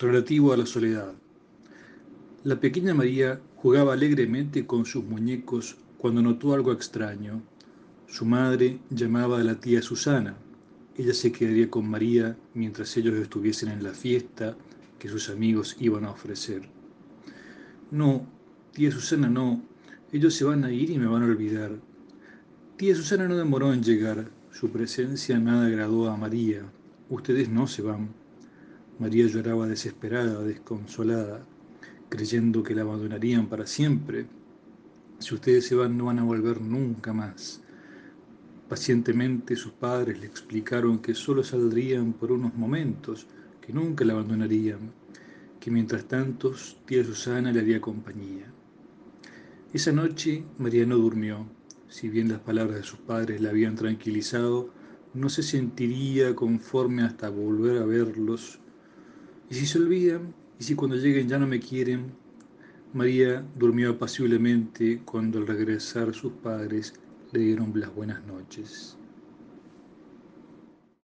relativo a la soledad. La pequeña María jugaba alegremente con sus muñecos cuando notó algo extraño. Su madre llamaba a la tía Susana. Ella se quedaría con María mientras ellos estuviesen en la fiesta que sus amigos iban a ofrecer. No, tía Susana, no. Ellos se van a ir y me van a olvidar. Tía Susana no demoró en llegar. Su presencia nada agradó a María. Ustedes no se van. María lloraba desesperada, desconsolada, creyendo que la abandonarían para siempre. Si ustedes se van, no van a volver nunca más. Pacientemente sus padres le explicaron que solo saldrían por unos momentos, que nunca la abandonarían, que mientras tanto tía Susana le haría compañía. Esa noche María no durmió. Si bien las palabras de sus padres la habían tranquilizado, no se sentiría conforme hasta volver a verlos y si se olvidan, y si cuando lleguen ya no me quieren, María durmió apaciblemente cuando al regresar sus padres le dieron las buenas noches.